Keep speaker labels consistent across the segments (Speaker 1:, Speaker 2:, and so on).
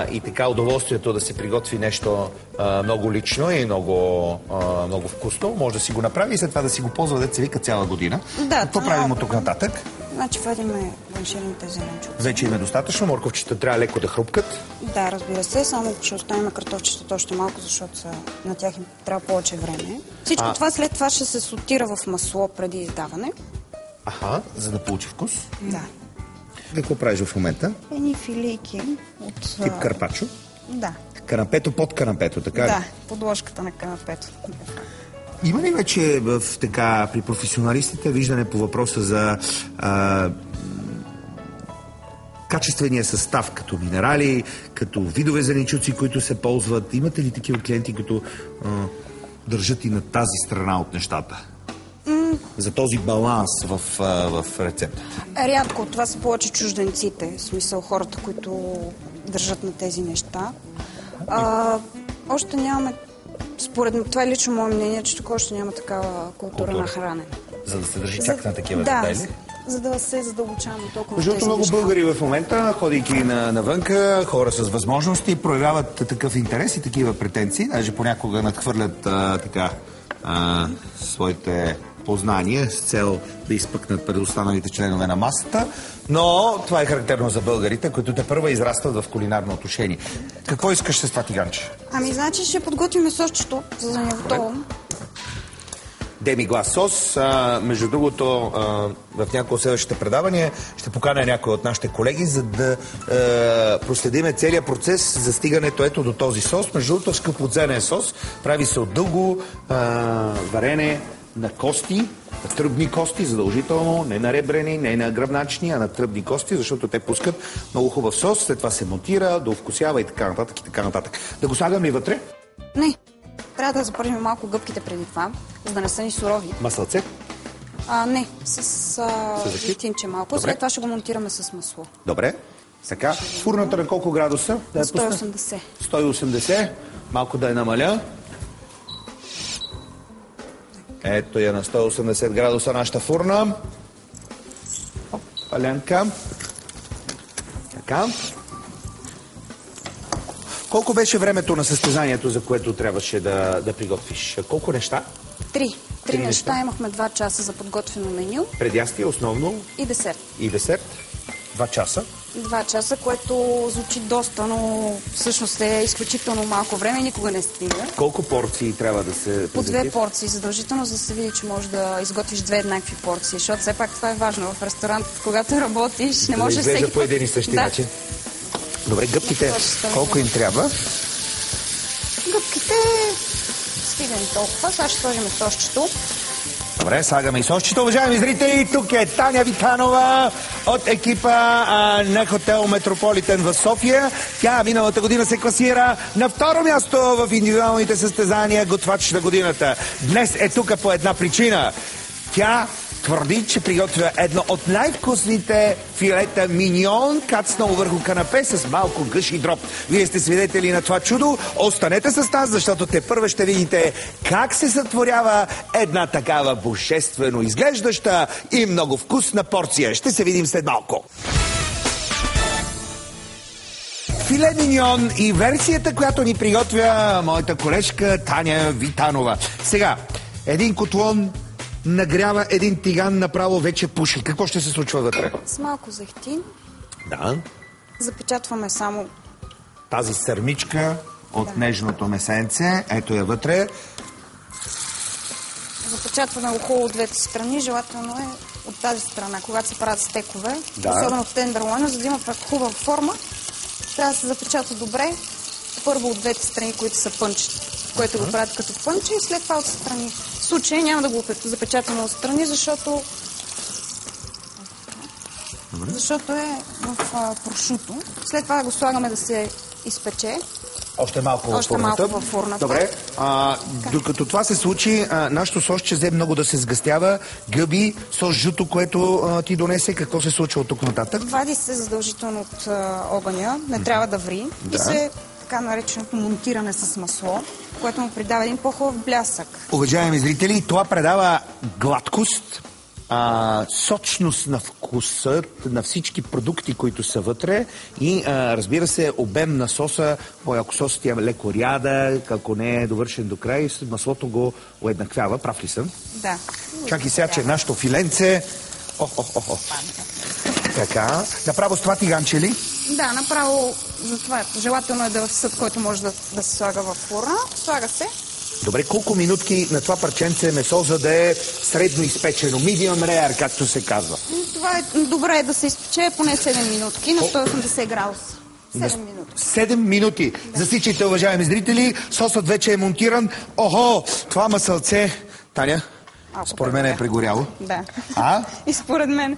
Speaker 1: а, и така удоволствието да се приготви нещо а, много лично и много, а, много вкусно, може да си го направи и след това да си го ползва, се вика цяла година.
Speaker 2: Да,
Speaker 1: Какво правим от тук нататък?
Speaker 2: Значи вадиме бланшираните зеленчуци.
Speaker 1: Вече им е достатъчно, морковчета трябва леко да хрупкат.
Speaker 2: Да, разбира се, само ще оставим картофчетата още малко, защото са, на тях им трябва повече време. Всичко
Speaker 1: А.
Speaker 2: това след това ще се сотира в масло преди издаване.
Speaker 1: Аха, за да получи вкус.
Speaker 2: Да.
Speaker 1: Какво правиш в момента?
Speaker 2: Едни филийки от...
Speaker 1: Тип карпачо.
Speaker 2: Да.
Speaker 1: Канапето под канапето, така?
Speaker 2: Да, подложката на канапето.
Speaker 1: Има ли вече в, така, при професионалистите виждане по въпроса за а, качествения състав, като минерали, като видове зеленчуци, които се ползват? Имате ли такива клиенти, които а, държат и на тази страна от нещата? За този баланс в, в рецепта.
Speaker 2: Рядко, това са повече чужденците, в смисъл хората, които държат на тези неща. А, още нямаме, според м- това е лично мое мнение, че тук още няма такава култура,
Speaker 1: Култура.
Speaker 2: на хранене.
Speaker 1: За да се държи чак на такива
Speaker 2: да,
Speaker 1: детайли?
Speaker 2: За да се задълбочаваме толкова
Speaker 1: Между много
Speaker 2: неща.
Speaker 1: българи в момента, ходейки на, навънка, хора с възможности, проявяват такъв интерес и такива претенции. Даже понякога надхвърлят а, така а, своите познания с цел да изпъкнат пред останалите членове на масата. Но това е характерно за българите, които те първа израстват в кулинарно отношение. Какво искаш с това тиганче?
Speaker 2: Ами, значи ще подготвим сосчето, за да ни е готово.
Speaker 1: Деми глас сос. А, между другото, а, в някои от следващите предавания ще поканя някой от нашите колеги, за да а, проследиме целият процес за стигането ето до този сос. Между другото, скъпоценен сос. Прави се от дълго а, варене на кости, на тръбни кости, задължително, не на ребрени, не на гръбначни, а на тръбни кости, защото те пускат много хубав сос, след това се монтира, довкусява и така нататък и така нататък. Да го слагам ли вътре?
Speaker 2: Не, трябва да запържим малко гъбките преди това, за да не са ни сурови.
Speaker 1: Маслаце?
Speaker 2: А, не, с, а,
Speaker 1: С жестин?
Speaker 2: жестинче малко.
Speaker 1: Добре.
Speaker 2: След това ще го монтираме с масло.
Speaker 1: Добре. Така, фурната на колко градуса? Да я пусна?
Speaker 2: 180.
Speaker 1: 180. Малко да я намаля. Ето я на 180 градуса нашата фурна. Оп, палянка. Така. Колко беше времето на състезанието, за което трябваше да, да приготвиш? Колко неща?
Speaker 2: Три.
Speaker 1: Три
Speaker 2: Три
Speaker 1: неща.
Speaker 2: неща. Имахме два часа за подготвено меню
Speaker 1: Предястие основно
Speaker 2: и десерт.
Speaker 1: и десерт. Два часа.
Speaker 2: Два часа, което звучи доста, но всъщност е изключително малко време и никога не стига.
Speaker 1: Колко порции трябва да се
Speaker 2: По две порции, задължително, за да се види, че можеш да изготвиш две еднакви порции, защото все пак това е важно в ресторант, когато работиш, не
Speaker 1: Да
Speaker 2: може
Speaker 1: изглежда
Speaker 2: всеки
Speaker 1: по един и същи
Speaker 2: да.
Speaker 1: начин. Добре, гъбките, колко им трябва?
Speaker 2: Гъбките стига ни толкова. Сега ще сложим сосчето.
Speaker 1: Добре, слагаме и сосчето. Уважаеми зрители, тук е Таня Витанова от екипа а, на хотел Метрополитен в София. Тя миналата година се класира на второ място в индивидуалните състезания готвач на годината. Днес е тук по една причина. Тя твърди, че приготвя едно от най-вкусните филета миньон, кацнало върху канапе с малко гъш и дроб. Вие сте свидетели на това чудо. Останете с нас, защото те първо ще видите как се сътворява една такава божествено изглеждаща и много вкусна порция. Ще се видим след малко. Филе миньон и версията, която ни приготвя моята колежка Таня Витанова. Сега, един котлон нагрява един тиган, направо вече пуши. Какво ще се случва вътре?
Speaker 2: С малко зехтин.
Speaker 1: Да.
Speaker 2: Запечатваме само
Speaker 1: Тази сърмичка от
Speaker 2: Да.
Speaker 1: нежното месенце, ето я вътре.
Speaker 2: Запечатваме хубаво от двете страни. Желателно е от тази страна, когато се правят стекове,
Speaker 1: Да.
Speaker 2: особено в тендерлойна, за да има хубава форма, трябва да се запечата добре. Първо от двете страни, които са пънчи, което го правят като пънче и след това от страни. В случая няма да го запечатаме от страни, защото защото е в а, прошуто. След това го слагаме да се изпече.
Speaker 1: Още малко във фурната.
Speaker 2: малко във фурната.
Speaker 1: Добре. А, докато това се случи, а, нашето сосче взе много да се сгъстява. Гъби, сос жуто, което а, ти донесе. Какво се случва от тук нататък?
Speaker 2: Вади се задължително от а, огъня, не трябва да ври.
Speaker 1: Да.
Speaker 2: И се така нареченото монтиране с масло, което му придава един по-хубав блясък.
Speaker 1: Уважаеми зрители, това предава гладкост, а, сочност на вкуса на всички продукти, които са вътре и а, разбира се обем на соса, ако сосът е леко рядък, ако не е довършен до край, маслото го уеднаквява. Прав ли съм?
Speaker 2: Да.
Speaker 1: Чакай сега, че нашето филенце... О, о, о, о. Така. Направо с това тиганче ли?
Speaker 2: Да, направо за това. Желателно е да е в съд, който може да, да се слага в фурна. Слага се.
Speaker 1: Добре, колко минутки на това парченце месо, за да е средно изпечено? Medium rare, както се казва.
Speaker 2: Това е добре е да се изпече поне 7 минутки на 180 градуса. 7 минути.
Speaker 1: 7 минути. Да. Засичайте, уважаеми зрители. Сосът вече е монтиран. Охо, това масълце. Таня,
Speaker 2: Малко
Speaker 1: според мен е прегоряло.
Speaker 2: Да.
Speaker 1: А?
Speaker 2: И според мен.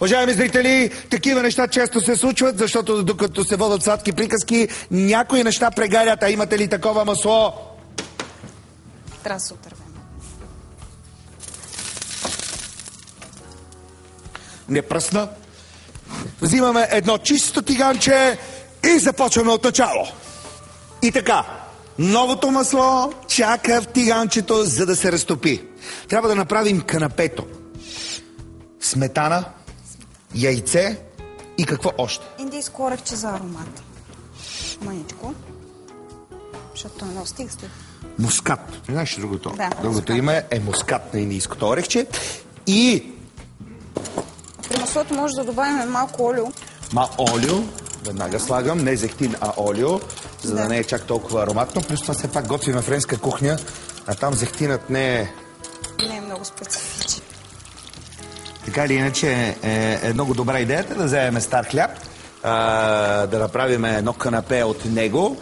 Speaker 1: Уважаеми зрители, такива неща често се случват, защото докато се водят сладки приказки, някои неща прегарят. А имате ли такова масло?
Speaker 2: Трябва да се отървем.
Speaker 1: Не пръсна. Взимаме едно чисто тиганче и започваме от начало. И така, новото масло чака в тиганчето, за да се разтопи. Трябва да направим канапето. Сметана, яйце и какво още?
Speaker 2: Индийско орехче за аромат. Маничко. Защото той много стои.
Speaker 1: Мускат. Не знаеш другото?
Speaker 2: Да,
Speaker 1: другото име е мускат на индийското орехче. И
Speaker 2: При маслото може да добавим малко олио.
Speaker 1: ма олио. Веднага слагам. Не зехтин, а олио. За да,
Speaker 2: Да.
Speaker 1: не е чак толкова ароматно. Плюс това все пак готвим френска кухня. А там зехтинът не е...
Speaker 2: Не е много специфичен.
Speaker 1: Така или иначе е, е много добра идеята да вземем стар хляб, а, да направим едно канапе от него.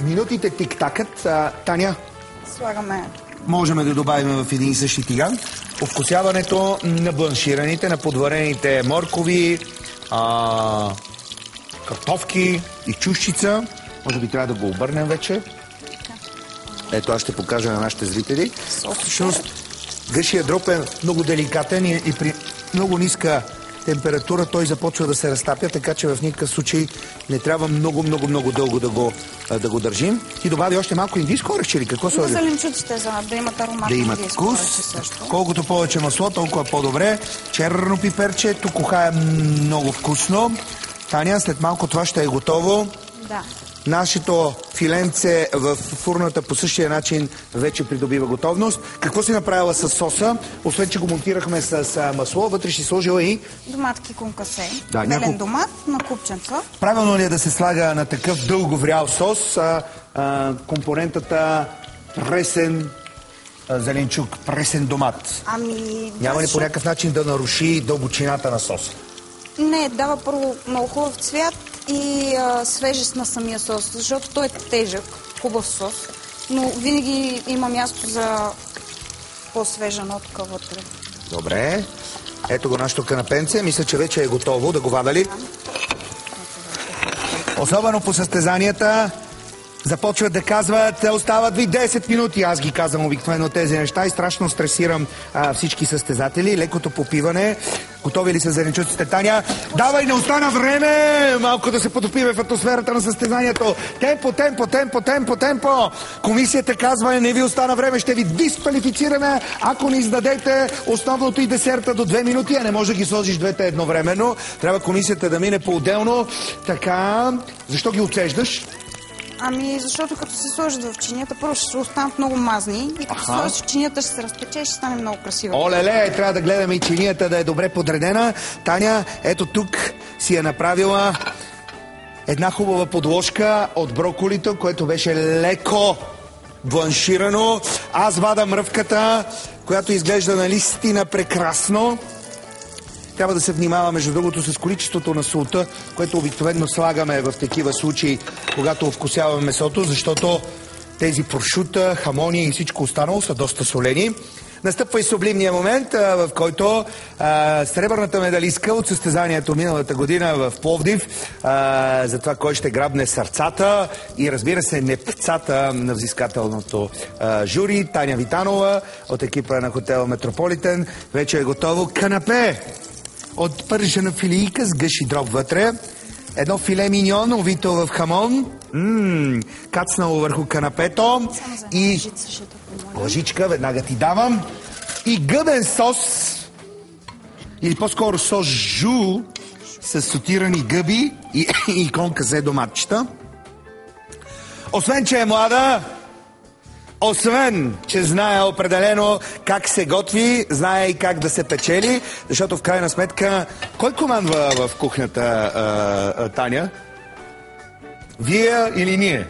Speaker 1: Минутите тик-такът. А, Таня,
Speaker 2: Слагаме
Speaker 1: можем да добавим в един и същи тиган. Овкусяването на бланшираните, на подварените моркови, а, картофки и чушчица. Може би трябва да го обърнем вече. Ето, аз ще покажа на нашите зрители. Всъщност, гъшия дроб е много деликатен и, и при много ниска температура той започва да се разтапя, така че в никакъв случай не трябва много, много, много дълго да го, да го държим. Ти добави още малко индийско орехче или какво сложи?
Speaker 2: зеленчуците, за да имат аромат.
Speaker 1: да имат вкус. Колкото повече масло, толкова по-добре. Черно пиперче, тукоха е много вкусно. Таня, след малко това ще е готово.
Speaker 2: Да.
Speaker 1: Нашето филенце в фурната по същия начин вече придобива готовност. Какво си направила с соса? Освен, че го монтирахме с масло, вътре ще сложила и
Speaker 2: Доматки конкасе.
Speaker 1: Да,
Speaker 2: Белен
Speaker 1: няколко-
Speaker 2: домат на купченца.
Speaker 1: правилно ли е да се слага на такъв дълго врял сос а, а, компонентата пресен а, зеленчук, пресен домат?
Speaker 2: Ами...
Speaker 1: Няма ли по някакъв начин да наруши дълбочината на соса?
Speaker 2: Не, дава първо много хубав цвят и а, свежест на самия сос, защото той е тежък, хубав сос, но винаги има място за по-свежа нотка вътре.
Speaker 1: Добре. Ето го нашето канапенце. Мисля, че вече е готово. Да го вада ли? Особено по състезанията започват да казват, остават ви 10 минути. Аз ги казвам обикновено тези неща и страшно стресирам а, всички състезатели. Лекото попиване. Готови ли са зеленчуците, Таня? Давай, не остана време! Малко да се потопиме в атмосферата на състезанието. Темпо, темпо, темпо, темпо, темпо! Комисията казва, не ви остана време, ще ви дисквалифицираме, ако не издадете основното и десерта до 2 минути, а не може да ги сложиш двете едновременно. Трябва комисията да мине по-отделно. Така, защо ги отсеждаш?
Speaker 2: Ами, защото като се сложат в чинията, първо ще се останат много мазни и като се сложат в чинията ще се разпече и ще стане много красиво.
Speaker 1: Олеле, трябва да гледаме и чинията да е добре подредена. Таня, ето тук си е направила една хубава подложка от броколито, което беше леко бланширано. Аз вада мръвката, която изглежда наистина прекрасно. Трябва да се внимава, между другото, с количеството на солта, което обикновено слагаме в такива случаи, когато вкусяваме месото, защото тези прошута, хамони и всичко останало са доста солени. Настъпва и сублимния момент, в който а, сребърната медалистка от състезанието миналата година в Пловдив а, за това кой ще грабне сърцата и разбира се непцата на взискателното а, жури, Таня Витанова от екипа на хотел Метрополитен. Вече е готово канапе от пържена филийка с гъши дроб вътре. Едно филе миньон, увито в хамон. Ммм, кацнало върху канапето.
Speaker 2: За
Speaker 1: И
Speaker 2: помоля.
Speaker 1: лъжичка, веднага ти давам. И гъбен сос или по-скоро сос жу с сотирани гъби и, и конка доматчета. Освен, че е млада, освен, че знае определено как се готви, знае и как да се печели, защото в крайна сметка, кой командва в кухнята, а, а, Таня? Вие или ние?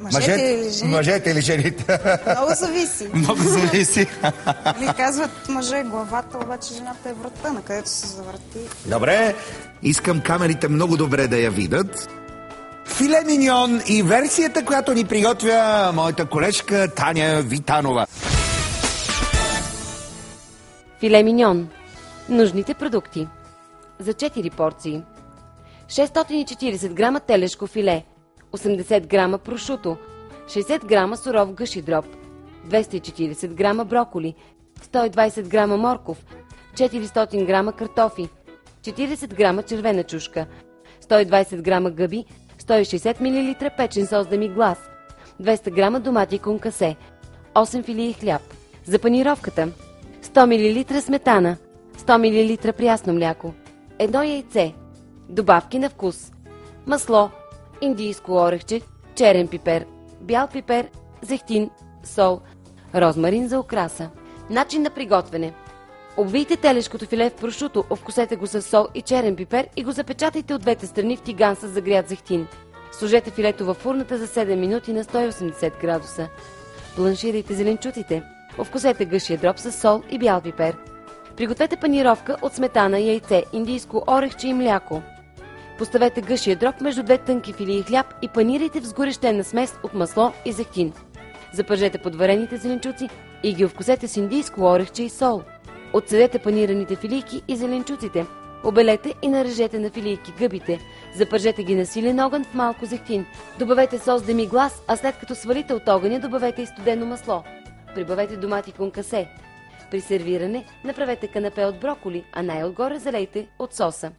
Speaker 2: Мъжете, или жените?
Speaker 1: Мъжете или жените?
Speaker 2: Много зависи.
Speaker 1: Много зависи.
Speaker 2: Нали казват мъже главата, обаче жената е врата, на където се завърти.
Speaker 1: Добре, искам камерите много добре да я видят. Филе миньон и версията, която ни приготвя моята колежка Таня Витанова.
Speaker 3: Филе миньон. Нужните продукти. За 4 порции. 640 грама телешко филе, 80 грама прошуто, 60 грама суров гъши дроб, 240 грама броколи, 120 грама морков, 400 грама картофи, 40 грама червена чушка, 120 грама гъби, 160 мл печен сос да ми глас, 200 грама домати конкасе, 8 филии хляб. За панировката 100 мл сметана, 100 мл прясно мляко, едно яйце, добавки на вкус, масло, индийско орехче, черен пипер, бял пипер, зехтин, сол, розмарин за окраса. Начин на приготвяне. Обвийте телешкото филе в прошуто, обкусете го с сол и черен пипер и го запечатайте от двете страни в тиган с загрят зехтин. Сложете филето във фурната за 7 минути на 180 градуса. Бланширайте зеленчуците. Овкусете гъшия дроб с сол и бял пипер. Пригответе панировка от сметана, яйце, индийско орехче и мляко. Поставете гъшия дроб между две тънки филии хляб и панирайте в сгорещена смес от масло и зехтин. Запържете подварените зеленчуци и ги овкусете с индийско орехче и сол. Отседете панираните филийки и зеленчуците. Обелете и нарежете на филийки гъбите. Запържете ги на силен огън в малко зехтин. Добавете сос деми глас, а след като свалите от огъня, добавете и студено масло. Прибавете домати конкасе. При сервиране направете канапе от броколи, а най-отгоре залейте от соса.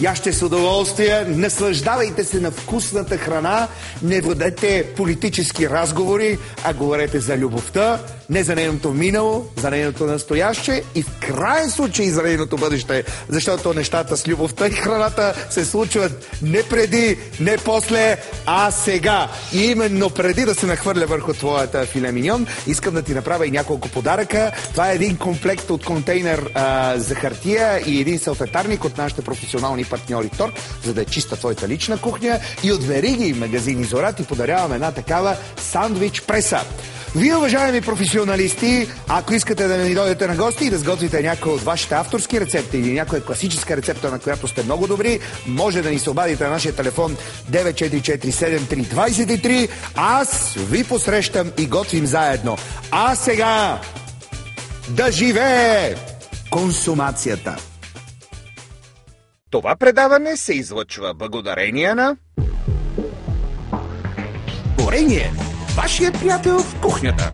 Speaker 1: Яще с удоволствие, наслаждавайте се на вкусната храна, не водете политически разговори, а говорете за любовта, не за нейното минало, за нейното настояще и в крайен случай за нейното бъдеще, защото нещата с любовта и храната се случват не преди, не после, а сега. И именно преди да се нахвърля върху твоята филе миньон, искам да ти направя и няколко подаръка. Това е един комплект от контейнер а, за хартия и един салфетарник от нашите професионални партньори Торг, за да е чиста твоята лична кухня. И от Вериги магазини Зора ти подарявам една такава сандвич преса. Вие, уважаеми професионалисти, ако искате да ни дойдете на гости и да сготвите някои от вашите авторски рецепти или някоя класическа рецепта, на която сте много добри, може да ни се обадите на нашия телефон 9447323. Аз ви посрещам и готвим заедно. А сега да живее консумацията! Това предаване се излъчва благодарение на Горение, вашия приятел в кухнята.